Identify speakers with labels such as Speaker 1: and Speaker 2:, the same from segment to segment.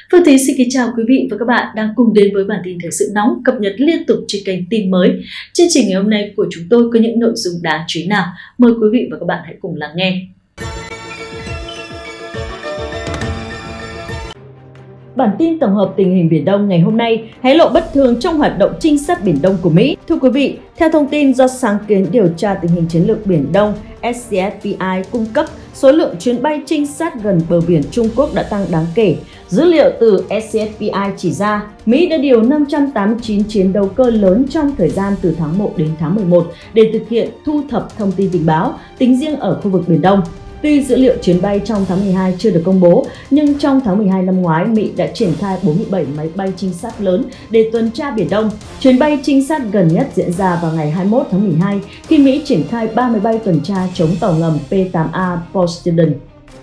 Speaker 1: Vâng, Phương Thúy xin kính chào quý vị và các bạn đang cùng đến với bản tin thời sự nóng cập nhật liên tục trên kênh tin mới. Chương trình ngày hôm nay của chúng tôi có những nội dung đáng chú ý nào? Mời quý vị và các bạn hãy cùng lắng nghe. Bản tin tổng hợp tình hình Biển Đông ngày hôm nay hé lộ bất thường trong hoạt động trinh sát Biển Đông của Mỹ. Thưa quý vị, theo thông tin do sáng kiến điều tra tình hình chiến lược Biển Đông SCFPI cung cấp, số lượng chuyến bay trinh sát gần bờ biển Trung Quốc đã tăng đáng kể. Dữ liệu từ SCFPI chỉ ra, Mỹ đã điều 589 chiến đấu cơ lớn trong thời gian từ tháng 1 đến tháng 11 để thực hiện thu thập thông tin tình báo, tính riêng ở khu vực Biển Đông. Tuy dữ liệu chuyến bay trong tháng 12 chưa được công bố, nhưng trong tháng 12 năm ngoái, Mỹ đã triển khai 47 máy bay trinh sát lớn để tuần tra Biển Đông. Chuyến bay trinh sát gần nhất diễn ra vào ngày 21 tháng 12 khi Mỹ triển khai 3 máy bay tuần tra chống tàu ngầm P-8A Poseidon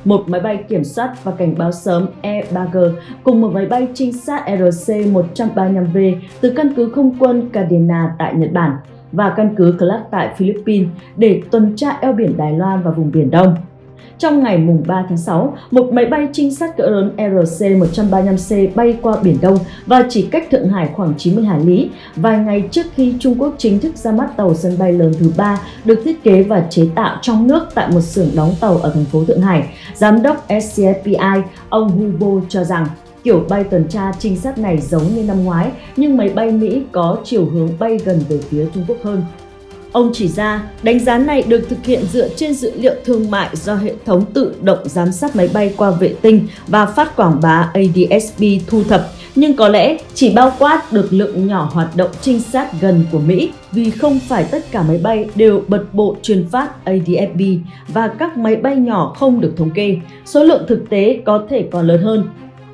Speaker 1: một máy bay kiểm soát và cảnh báo sớm E-3G cùng một máy bay trinh sát RC-135V từ căn cứ không quân Kadena tại Nhật Bản và căn cứ Clark tại Philippines để tuần tra eo biển Đài Loan và vùng Biển Đông. Trong ngày mùng 3 tháng 6, một máy bay trinh sát cỡ lớn RC-135C bay qua Biển Đông và chỉ cách Thượng Hải khoảng 90 hải lý, vài ngày trước khi Trung Quốc chính thức ra mắt tàu sân bay lớn thứ ba được thiết kế và chế tạo trong nước tại một xưởng đóng tàu ở thành phố Thượng Hải. Giám đốc SCFPI, ông Hubo cho rằng Kiểu bay tuần tra trinh sát này giống như năm ngoái, nhưng máy bay Mỹ có chiều hướng bay gần về phía Trung Quốc hơn. Ông chỉ ra, đánh giá này được thực hiện dựa trên dữ liệu thương mại do hệ thống tự động giám sát máy bay qua vệ tinh và phát quảng bá ADSB thu thập, nhưng có lẽ chỉ bao quát được lượng nhỏ hoạt động trinh sát gần của Mỹ vì không phải tất cả máy bay đều bật bộ truyền phát ADSB và các máy bay nhỏ không được thống kê. Số lượng thực tế có thể còn lớn hơn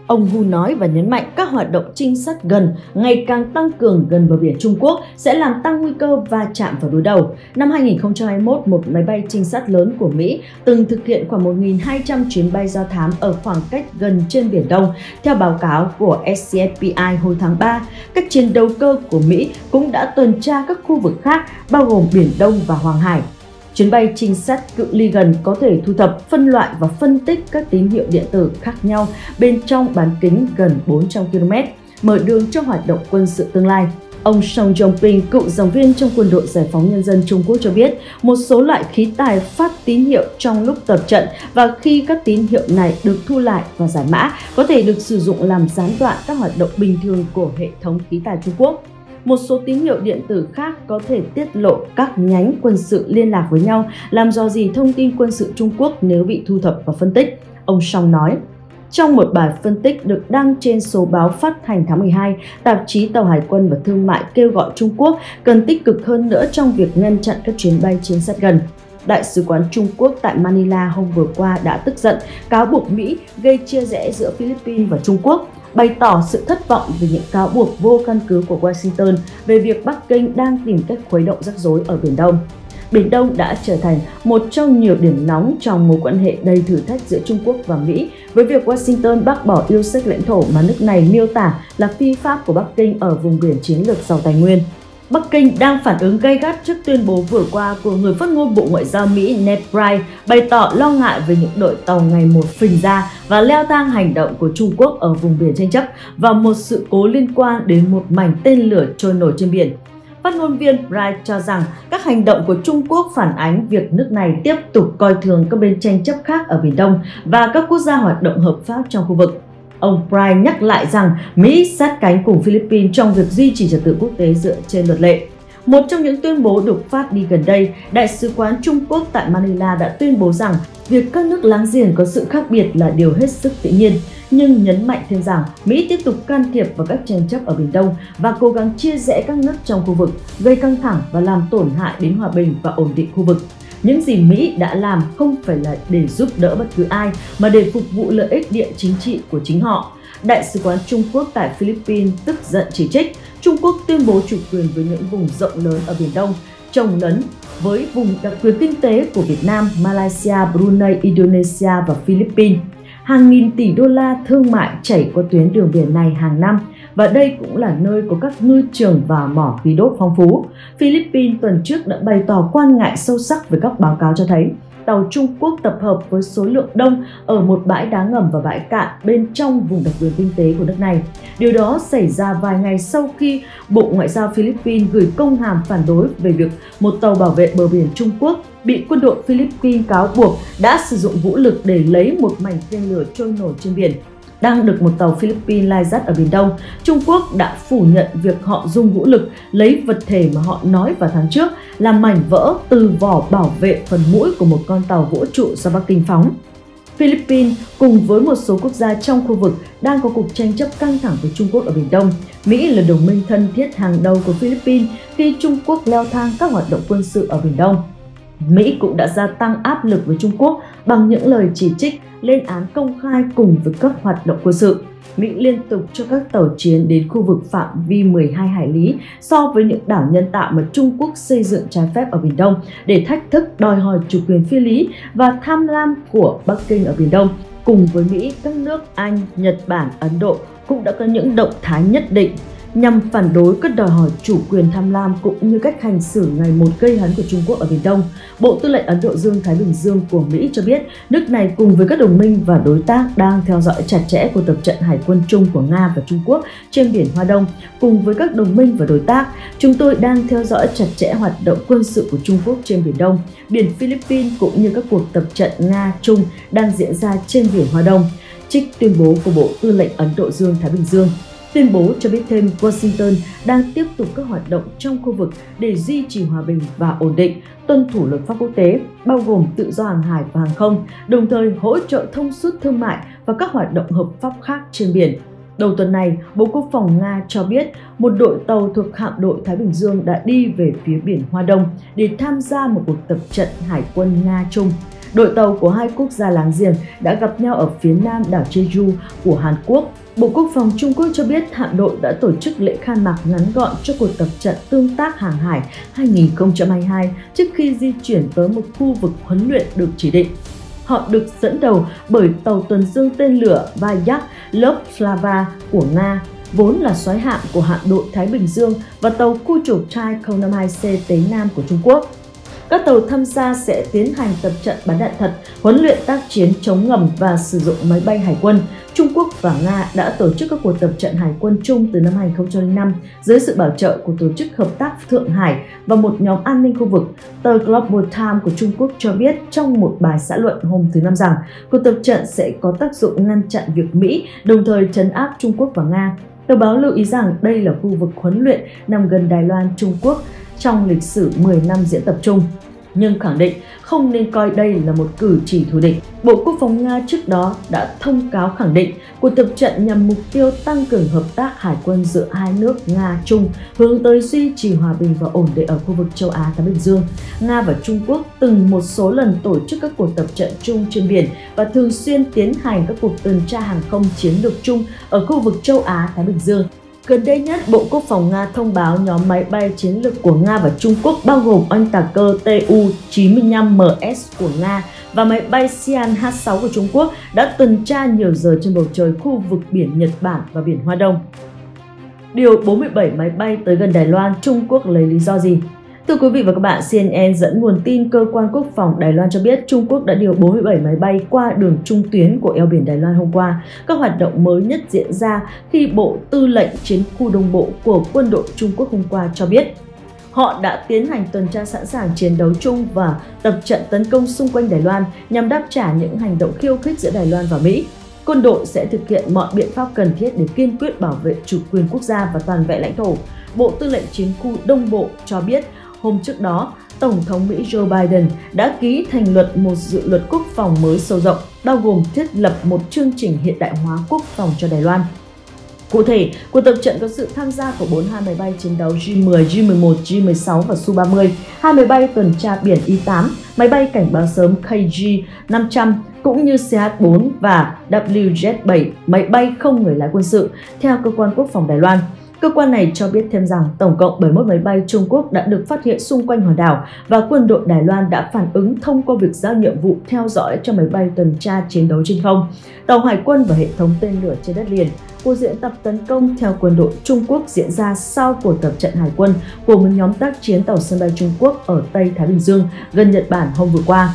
Speaker 1: Ông Hu nói và nhấn mạnh các hoạt động trinh sát gần ngày càng tăng cường gần bờ biển Trung Quốc sẽ làm tăng nguy cơ va chạm vào đối đầu. Năm 2021, một máy bay trinh sát lớn của Mỹ từng thực hiện khoảng 1.200 chuyến bay do thám ở khoảng cách gần trên Biển Đông. Theo báo cáo của SCFPI hồi tháng 3, các chiến đấu cơ của Mỹ cũng đã tuần tra các khu vực khác bao gồm Biển Đông và Hoàng Hải. Chuyến bay trinh sát cự ly gần có thể thu thập, phân loại và phân tích các tín hiệu điện tử khác nhau bên trong bán kính gần 400 km, mở đường cho hoạt động quân sự tương lai. Ông Song Jong-ping, cựu giảng viên trong quân đội giải phóng nhân dân Trung Quốc cho biết, một số loại khí tài phát tín hiệu trong lúc tập trận và khi các tín hiệu này được thu lại và giải mã, có thể được sử dụng làm gián đoạn các hoạt động bình thường của hệ thống khí tài Trung Quốc một số tín hiệu điện tử khác có thể tiết lộ các nhánh quân sự liên lạc với nhau, làm dò dỉ thông tin quân sự Trung Quốc nếu bị thu thập và phân tích. Ông Song nói, trong một bài phân tích được đăng trên số báo phát hành tháng 12, tạp chí Tàu Hải quân và Thương mại kêu gọi Trung Quốc cần tích cực hơn nữa trong việc ngăn chặn các chuyến bay chiến sát gần. Đại sứ quán Trung Quốc tại Manila hôm vừa qua đã tức giận cáo buộc Mỹ gây chia rẽ giữa Philippines và Trung Quốc bày tỏ sự thất vọng về những cáo buộc vô căn cứ của Washington về việc Bắc Kinh đang tìm cách khuấy động rắc rối ở Biển Đông. Biển Đông đã trở thành một trong nhiều điểm nóng trong mối quan hệ đầy thử thách giữa Trung Quốc và Mỹ, với việc Washington bác bỏ yêu sách lãnh thổ mà nước này miêu tả là phi pháp của Bắc Kinh ở vùng biển chiến lược giàu tài nguyên. Bắc Kinh đang phản ứng gay gắt trước tuyên bố vừa qua của người phát ngôn Bộ Ngoại giao Mỹ Ned Price, bày tỏ lo ngại về những đội tàu ngày một phình ra và leo thang hành động của Trung Quốc ở vùng biển tranh chấp và một sự cố liên quan đến một mảnh tên lửa trôi nổi trên biển. Phát ngôn viên Price cho rằng các hành động của Trung Quốc phản ánh việc nước này tiếp tục coi thường các bên tranh chấp khác ở Biển Đông và các quốc gia hoạt động hợp pháp trong khu vực. Ông Pride nhắc lại rằng Mỹ sát cánh cùng Philippines trong việc duy trì trật tự quốc tế dựa trên luật lệ. Một trong những tuyên bố được phát đi gần đây, Đại sứ quán Trung Quốc tại Manila đã tuyên bố rằng việc các nước láng giềng có sự khác biệt là điều hết sức tự nhiên, nhưng nhấn mạnh thêm rằng Mỹ tiếp tục can thiệp vào các tranh chấp ở Biển Đông và cố gắng chia rẽ các nước trong khu vực, gây căng thẳng và làm tổn hại đến hòa bình và ổn định khu vực. Những gì Mỹ đã làm không phải là để giúp đỡ bất cứ ai mà để phục vụ lợi ích địa chính trị của chính họ. Đại sứ quán Trung Quốc tại Philippines tức giận chỉ trích Trung Quốc tuyên bố chủ quyền với những vùng rộng lớn ở Biển Đông, trồng lấn với vùng đặc quyền kinh tế của Việt Nam, Malaysia, Brunei, Indonesia và Philippines. Hàng nghìn tỷ đô la thương mại chảy qua tuyến đường biển này hàng năm và đây cũng là nơi có các ngư trường và mỏ khí đốt phong phú. Philippines tuần trước đã bày tỏ quan ngại sâu sắc với các báo cáo cho thấy, tàu Trung Quốc tập hợp với số lượng đông ở một bãi đá ngầm và bãi cạn bên trong vùng đặc quyền kinh tế của nước này. Điều đó xảy ra vài ngày sau khi Bộ Ngoại giao Philippines gửi công hàm phản đối về việc một tàu bảo vệ bờ biển Trung Quốc bị quân đội Philippines cáo buộc đã sử dụng vũ lực để lấy một mảnh tên lửa trôi nổi trên biển đang được một tàu Philippines lai dắt ở Biển Đông, Trung Quốc đã phủ nhận việc họ dùng vũ lực lấy vật thể mà họ nói vào tháng trước là mảnh vỡ từ vỏ bảo vệ phần mũi của một con tàu vũ trụ do Bắc Kinh phóng. Philippines cùng với một số quốc gia trong khu vực đang có cuộc tranh chấp căng thẳng với Trung Quốc ở Biển Đông. Mỹ là đồng minh thân thiết hàng đầu của Philippines khi Trung Quốc leo thang các hoạt động quân sự ở Biển Đông. Mỹ cũng đã gia tăng áp lực với Trung Quốc bằng những lời chỉ trích lên án công khai cùng với các hoạt động quân sự. Mỹ liên tục cho các tàu chiến đến khu vực phạm vi 12 hải lý so với những đảo nhân tạo mà Trung Quốc xây dựng trái phép ở Biển Đông để thách thức đòi hỏi chủ quyền phi lý và tham lam của Bắc Kinh ở Biển Đông. Cùng với Mỹ, các nước Anh, Nhật Bản, Ấn Độ cũng đã có những động thái nhất định nhằm phản đối các đòi hỏi chủ quyền tham lam cũng như cách hành xử ngày một gây hấn của Trung Quốc ở Biển Đông. Bộ Tư lệnh Ấn Độ Dương-Thái Bình Dương của Mỹ cho biết nước này cùng với các đồng minh và đối tác đang theo dõi chặt chẽ cuộc tập trận hải quân chung của Nga và Trung Quốc trên biển Hoa Đông. Cùng với các đồng minh và đối tác, chúng tôi đang theo dõi chặt chẽ hoạt động quân sự của Trung Quốc trên Biển Đông, biển Philippines cũng như các cuộc tập trận Nga-Trung đang diễn ra trên biển Hoa Đông trích tuyên bố của Bộ Tư lệnh Ấn Độ Dương-Thái Bình Dương tuyên bố cho biết thêm Washington đang tiếp tục các hoạt động trong khu vực để duy trì hòa bình và ổn định, tuân thủ luật pháp quốc tế, bao gồm tự do hàng hải và hàng không, đồng thời hỗ trợ thông suốt thương mại và các hoạt động hợp pháp khác trên biển. Đầu tuần này, Bộ Quốc phòng Nga cho biết một đội tàu thuộc hạm đội Thái Bình Dương đã đi về phía biển Hoa Đông để tham gia một cuộc tập trận hải quân Nga-Trung. Đội tàu của hai quốc gia láng giềng đã gặp nhau ở phía nam đảo Jeju của Hàn Quốc Bộ Quốc phòng Trung Quốc cho biết hạm đội đã tổ chức lễ khai mạc ngắn gọn cho cuộc tập trận tương tác hàng hải 2022 trước khi di chuyển tới một khu vực huấn luyện được chỉ định. Họ được dẫn đầu bởi tàu tuần dương tên lửa Vayak Slava của Nga, vốn là soái hạm của hạm đội Thái Bình Dương và tàu khu trục Chai 052C Tế Nam của Trung Quốc. Các tàu tham gia sẽ tiến hành tập trận bắn đạn thật, huấn luyện tác chiến chống ngầm và sử dụng máy bay hải quân. Trung Quốc và Nga đã tổ chức các cuộc tập trận hải quân chung từ năm 2005 dưới sự bảo trợ của Tổ chức Hợp tác Thượng Hải và một nhóm an ninh khu vực. Tờ Global Times của Trung Quốc cho biết trong một bài xã luận hôm thứ Năm rằng cuộc tập trận sẽ có tác dụng ngăn chặn việc Mỹ đồng thời chấn áp Trung Quốc và Nga. Tờ báo lưu ý rằng đây là khu vực huấn luyện nằm gần Đài Loan, Trung Quốc trong lịch sử 10 năm diễn tập chung nhưng khẳng định không nên coi đây là một cử chỉ thù địch. Bộ Quốc phòng Nga trước đó đã thông cáo khẳng định cuộc tập trận nhằm mục tiêu tăng cường hợp tác hải quân giữa hai nước Nga-Trung hướng tới duy trì hòa bình và ổn định ở khu vực châu Á-Thái Bình Dương. Nga và Trung Quốc từng một số lần tổ chức các cuộc tập trận chung trên biển và thường xuyên tiến hành các cuộc tuần tra hàng không chiến lược chung ở khu vực châu Á-Thái Bình Dương. Gần đây nhất, Bộ Quốc phòng Nga thông báo nhóm máy bay chiến lược của Nga và Trung Quốc bao gồm oanh tạc cơ Tu-95MS của Nga và máy bay Xi'an H-6 của Trung Quốc đã tuần tra nhiều giờ trên bầu trời khu vực biển Nhật Bản và biển Hoa Đông. Điều 47 máy bay tới gần Đài Loan, Trung Quốc lấy lý do gì? Thưa quý vị và các bạn, CNN dẫn nguồn tin cơ quan quốc phòng Đài Loan cho biết Trung Quốc đã điều 47 máy bay qua đường trung tuyến của eo biển Đài Loan hôm qua. Các hoạt động mới nhất diễn ra khi Bộ Tư lệnh Chiến khu Đông Bộ của quân đội Trung Quốc hôm qua cho biết họ đã tiến hành tuần tra sẵn sàng chiến đấu chung và tập trận tấn công xung quanh Đài Loan nhằm đáp trả những hành động khiêu khích giữa Đài Loan và Mỹ. Quân đội sẽ thực hiện mọi biện pháp cần thiết để kiên quyết bảo vệ chủ quyền quốc gia và toàn vẹn lãnh thổ. Bộ Tư lệnh Chiến khu Đông Bộ cho biết Hôm trước đó, Tổng thống Mỹ Joe Biden đã ký thành luật một dự luật quốc phòng mới sâu rộng, bao gồm thiết lập một chương trình hiện đại hóa quốc phòng cho Đài Loan. Cụ thể, cuộc tập trận có sự tham gia của 42 máy bay chiến đấu J-10, J-11, J-16 và Su-30, hai máy bay tuần tra biển Y-8, máy bay cảnh báo sớm KG-500 cũng như CH-4 và WZ-7, máy bay không người lái quân sự, theo cơ quan quốc phòng Đài Loan. Cơ quan này cho biết thêm rằng tổng cộng 71 máy bay Trung Quốc đã được phát hiện xung quanh hòn đảo và quân đội Đài Loan đã phản ứng thông qua việc giao nhiệm vụ theo dõi cho máy bay tuần tra chiến đấu trên không, tàu hải quân và hệ thống tên lửa trên đất liền. Cuộc diễn tập tấn công theo quân đội Trung Quốc diễn ra sau cuộc tập trận hải quân của một nhóm tác chiến tàu sân bay Trung Quốc ở Tây Thái Bình Dương gần Nhật Bản hôm vừa qua.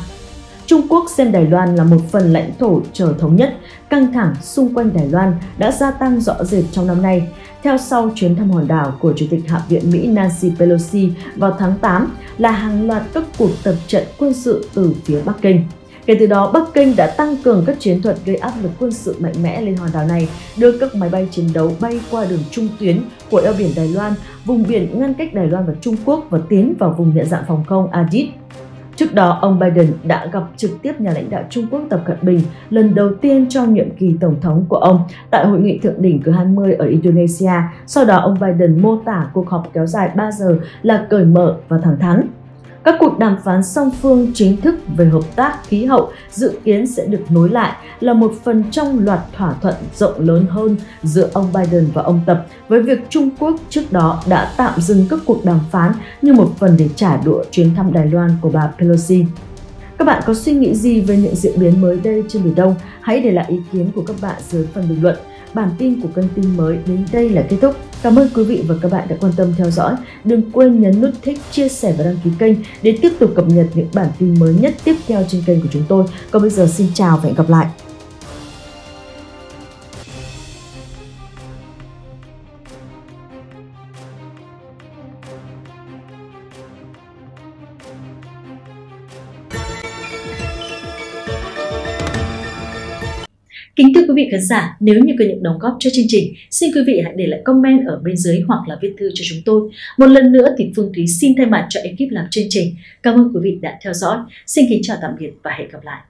Speaker 1: Trung Quốc xem Đài Loan là một phần lãnh thổ chờ thống nhất, căng thẳng xung quanh Đài Loan đã gia tăng rõ rệt trong năm nay. Theo sau chuyến thăm hòn đảo của Chủ tịch Hạ viện Mỹ Nancy Pelosi vào tháng 8 là hàng loạt các cuộc tập trận quân sự từ phía Bắc Kinh. Kể từ đó, Bắc Kinh đã tăng cường các chiến thuật gây áp lực quân sự mạnh mẽ lên hòn đảo này, đưa các máy bay chiến đấu bay qua đường trung tuyến của eo biển Đài Loan, vùng biển ngăn cách Đài Loan và Trung Quốc và tiến vào vùng nhận dạng phòng không Adit. Trước đó, ông Biden đã gặp trực tiếp nhà lãnh đạo Trung Quốc Tập Cận Bình lần đầu tiên trong nhiệm kỳ tổng thống của ông tại hội nghị thượng đỉnh G20 ở Indonesia. Sau đó, ông Biden mô tả cuộc họp kéo dài 3 giờ là cởi mở và thẳng thắn. Các cuộc đàm phán song phương chính thức về hợp tác khí hậu dự kiến sẽ được nối lại là một phần trong loạt thỏa thuận rộng lớn hơn giữa ông Biden và ông Tập với việc Trung Quốc trước đó đã tạm dừng các cuộc đàm phán như một phần để trả đũa chuyến thăm Đài Loan của bà Pelosi. Các bạn có suy nghĩ gì về những diễn biến mới đây trên Biển Đông? Hãy để lại ý kiến của các bạn dưới phần bình luận. Bản tin của kênh tin mới đến đây là kết thúc. Cảm ơn quý vị và các bạn đã quan tâm theo dõi. Đừng quên nhấn nút thích, chia sẻ và đăng ký kênh để tiếp tục cập nhật những bản tin mới nhất tiếp theo trên kênh của chúng tôi. Còn bây giờ xin chào và hẹn gặp lại. Kính thưa quý vị khán giả, nếu như có những đóng góp cho chương trình, xin quý vị hãy để lại comment ở bên dưới hoặc là viết thư cho chúng tôi. Một lần nữa thì Phương Thúy xin thay mặt cho ekip làm chương trình. Cảm ơn quý vị đã theo dõi. Xin kính chào tạm biệt và hẹn gặp lại.